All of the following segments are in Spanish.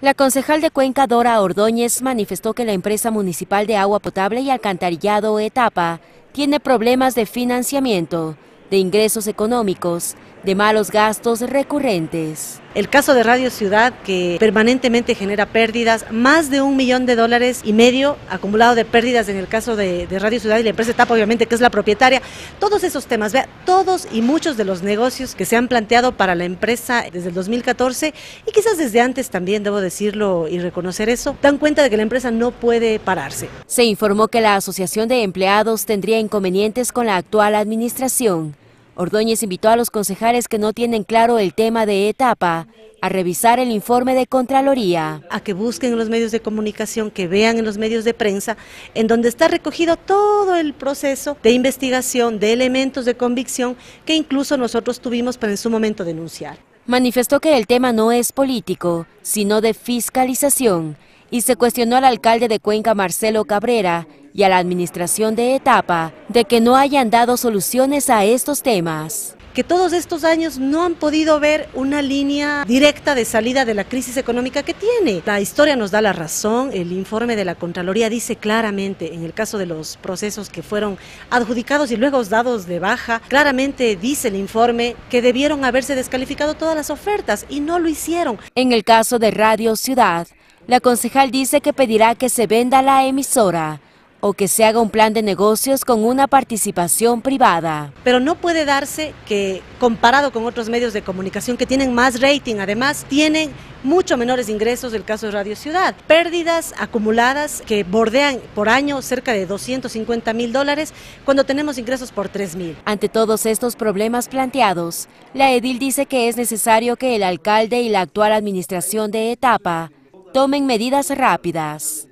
La concejal de Cuenca, Dora Ordóñez, manifestó que la empresa municipal de agua potable y alcantarillado Etapa tiene problemas de financiamiento, de ingresos económicos, de malos gastos recurrentes. El caso de Radio Ciudad, que permanentemente genera pérdidas, más de un millón de dólares y medio acumulado de pérdidas en el caso de, Radio Ciudad y la empresa Etapa, obviamente, que es la propietaria. Todos esos temas, vea, todos y muchos de los negocios que se han planteado para la empresa desde el 2014 y quizás desde antes también, debo decirlo y reconocer eso, dan cuenta de que la empresa no puede pararse. Se informó que la Asociación de Empleados tendría inconvenientes con la actual administración Ordóñez invitó a los concejales que no tienen claro el tema de etapa a revisar el informe de Contraloría. A que busquen en los medios de comunicación, que vean en los medios de prensa, en donde está recogido todo el proceso de investigación, de elementos de convicción que incluso nosotros tuvimos para en su momento denunciar. Manifestó que el tema no es político, sino de fiscalización, y se cuestionó al alcalde de Cuenca, Marcelo Cabrera, y a la administración de etapa de que no hayan dado soluciones a estos temas que todos estos años no han podido ver una línea directa de salida de la crisis económica que tiene. La historia nos da la razón, el informe de la Contraloría dice claramente, en el caso de los procesos que fueron adjudicados y luego dados de baja, claramente dice el informe que debieron haberse descalificado todas las ofertas y no lo hicieron. En el caso de Radio Ciudad, la concejal dice que pedirá que se venda la emisora o que se haga un plan de negocios con una participación privada. Pero no puede darse que, comparado con otros medios de comunicación que tienen más rating, además tienen mucho menores ingresos del caso de Radio Ciudad. Pérdidas acumuladas que bordean por año cerca de 250 mil dólares cuando tenemos ingresos por 3 mil. Ante todos estos problemas planteados, la edil dice que es necesario que el alcalde y la actual administración de etapa tomen medidas rápidas.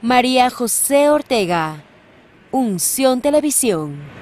María José Ortega, Unción Televisión.